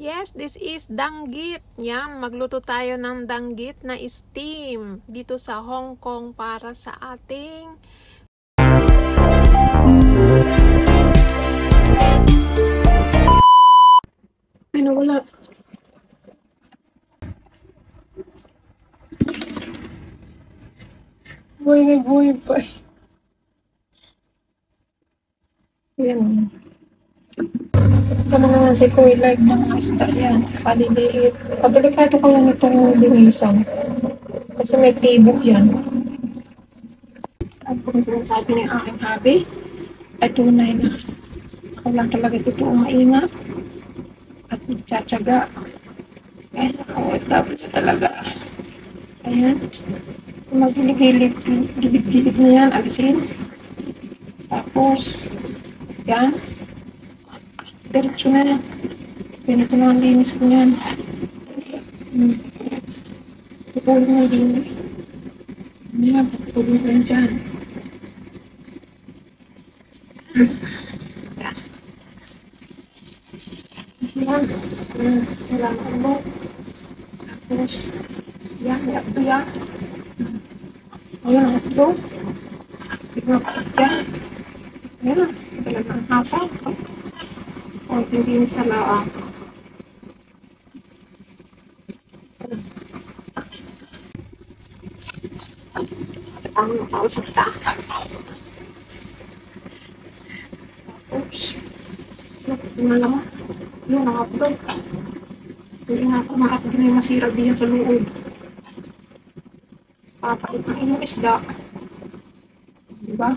Yes, this is danggit. Yan, magluto tayo ng danggit na steam dito sa Hong Kong para sa ating Ay, nawala. Buhay na buhay pa. Yan. Ito na naman si Kuya like ng isda yan. Kaliliit. Kadelikado ko yan itong linisan. Kasi may tibok yan. Ang kung sinasabi ng aking habi, ay tunay na ako lang talaga ito maingat at magtsatsaga. Ayan, ako tapos talaga. Ayan. Gilip-gilip na yan, alisin. Tapos, yan. Diretso na yan. Ganito na ang linis ko yan. Hmm. Pupulong na din. Ayan, pupulong ko yan dyan. Hmm. Yan. Yan. Hmm. Wala na ano. Tapos, yan, yan, yan. Ayan ang ito. Tignan ko dyan. Ayan, talaga ang hasa. O, tininis na laang. Ang nakausap ka. Oops. Ano lang mo? Yun, nakapulog. Hindi nga ako makapagin na yung masira diyan sa loob. Papait na yung isda. Diba?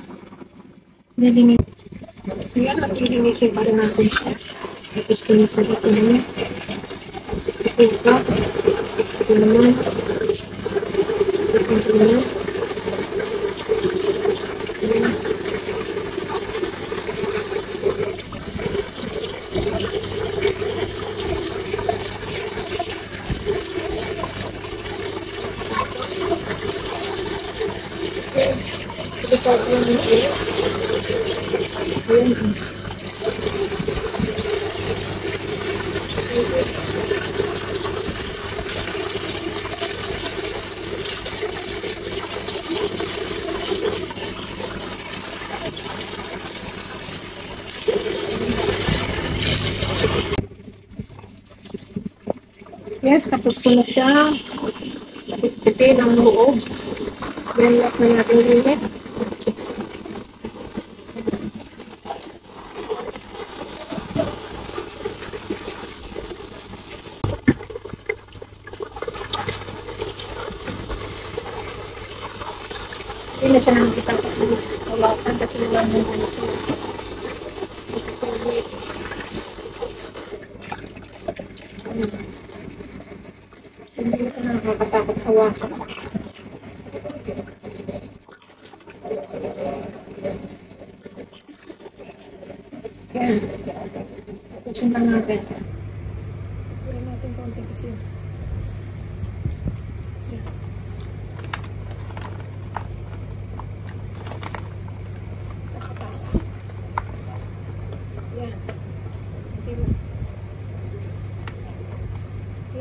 Nilinis. Yan, naglilinisin pa rin natin siya. Tapos ko ito naman. Ito ka. Ito naman. Ito naman. Ito ulit. Yes, tapos ko na siya. Puti ng loob. Then, lock na natin ulit. Siya nakikita ko. Hawakan kasi wala mo dito. Hindi ko na nakakatakot hawakan. Yan. Tapusin lang natin. Tapusin natin konti kasi. Yan. Nakatakot. Yan. Kunti lang.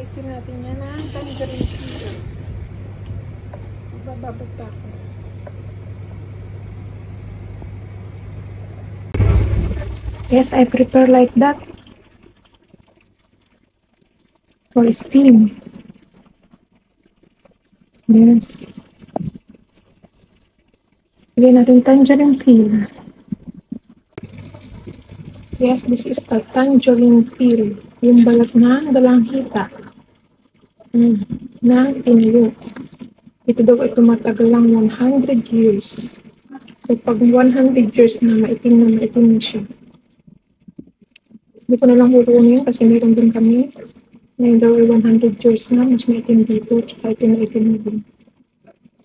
Testin natin yan ang tangerine. Bababot pa ako. Yes, I prepare like that. For steam. Yes. Lagyan natin tangerine peel. Yes, this is the tangerine peel. Yung balat na dalanghita. Na tinyo. Ito daw ay tumatagal lang 100 years. So, pag 100 years na, maitim na maitim na siya. Hindi ko na lang kukunin kasi meron din kami. Ngayon daw ay 100 years na, mas maitim dito, tsaka itim na itim na din.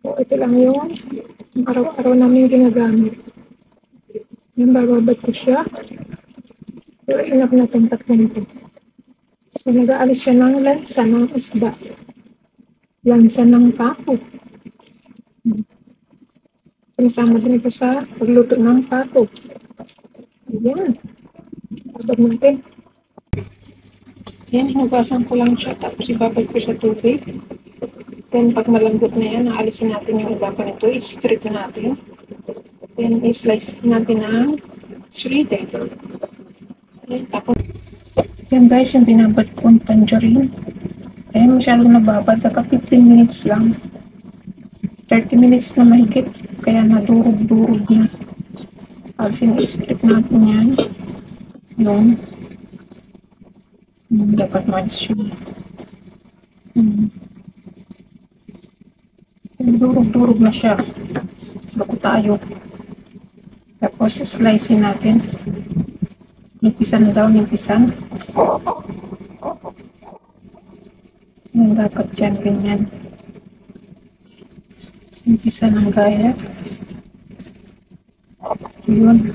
So, ito lang yun. Ang araw-araw namin ginagamit. Yan, bababad ko siya. Pero enough na itong tatlong ito. So, nag-aalis siya ng lansa ng isda. Lansa ng pato. Sinasama din ito sa pagluto ng pato. Ayan. Abad natin. Yan, hinugasan ko lang siya. Tapos ibabad ko sa tubig. Then, pag malambot na yan, naalisin natin yung iba pa nito. I-scrape natin. Then, i-slice natin ng shredded. Ayan, tapos. Yan guys, yung binabad kong tangerine. Ayan, masyadong nababad. Dapat 15 minutes lang. 30 minutes na mahigit. Kaya nadurog-durog na. Alisin, i-scrape natin yan. Yung Hmm, dapat yun. Hmm. Durog-durog na siya. Bako tayo. Tapos, slice natin. Nimpisan daw, nimpisan. Yung dapat dyan, ganyan. Nimpisan ng gaya. Yun.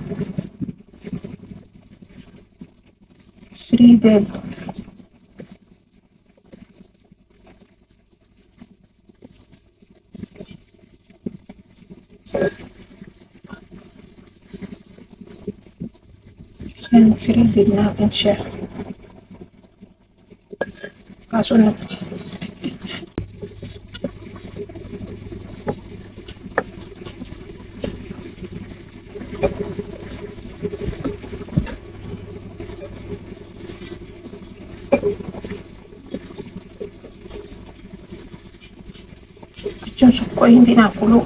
Shredded. Yan, shredded natin siya. Kaso na, yung soup ko ay hindi nakulo.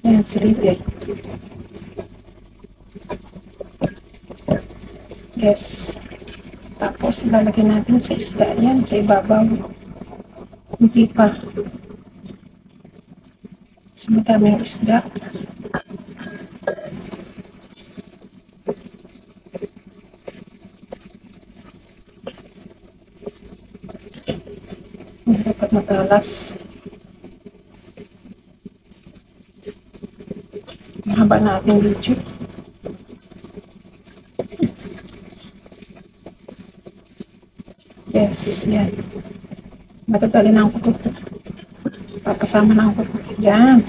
Ayan, shredded. Yes. Tapos, ilalagay natin sa isda. Yan, sa ibabaw. Hindi pa. Mas madami yung isda. Dapat matalas. Mahaba natin video. Yes, yan. Matatali na ang kutot. Papasama na ang kutot. Yan.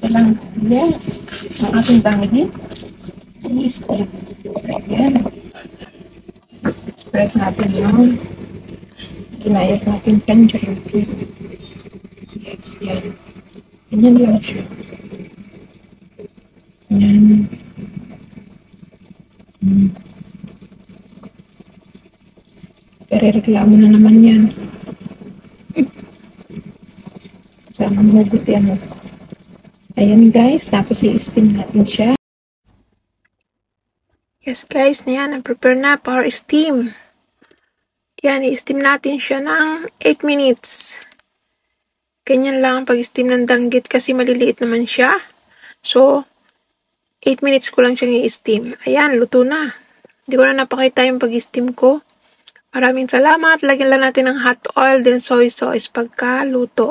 Kailang, yes. Ang ating danggi. I-steam. Yan. Spread natin yung ginayat natin tangerine. Yes, yan. Ganyan lang siya. Yan. Pero reklamo na naman yan. Sana mahugot yan. oh. Ayan guys, tapos i-steam natin siya. Yes guys, na yan. Prepare na para steam. Yan, i-steam natin siya ng 8 minutes. Ganyan lang ang pag-steam ng danggit kasi maliliit naman siya. So, 8 minutes ko lang siyang i-steam. Ayan, luto na. Hindi ko na napakita yung pag-steam ko. Maraming salamat. Lagyan lang natin ng hot oil then soy sauce pagkaluto.